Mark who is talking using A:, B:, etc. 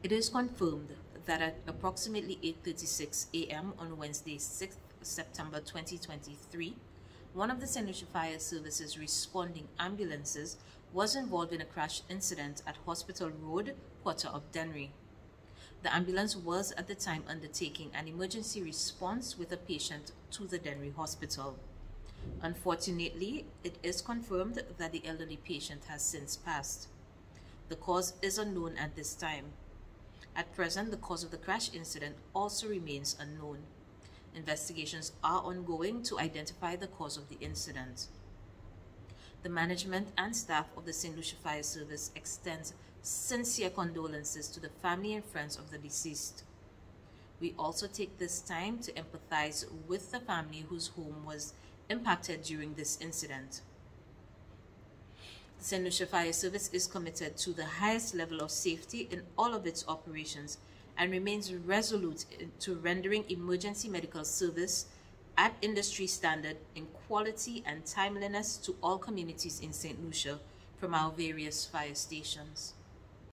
A: It is confirmed that at approximately 8.36 a.m. on Wednesday, 6th September 2023, one of the St. Fire Service's responding ambulances was involved in a crash incident at Hospital Road, quarter of Dennery. The ambulance was at the time undertaking an emergency response with a patient to the Dennery Hospital. Unfortunately, it is confirmed that the elderly patient has since passed. The cause is unknown at this time. At present, the cause of the crash incident also remains unknown. Investigations are ongoing to identify the cause of the incident. The management and staff of the St. Lucia Fire Service extends sincere condolences to the family and friends of the deceased. We also take this time to empathize with the family whose home was impacted during this incident. St. Lucia Fire Service is committed to the highest level of safety in all of its operations and remains resolute to rendering emergency medical service at industry standard in quality and timeliness to all communities in St. Lucia from our various fire stations.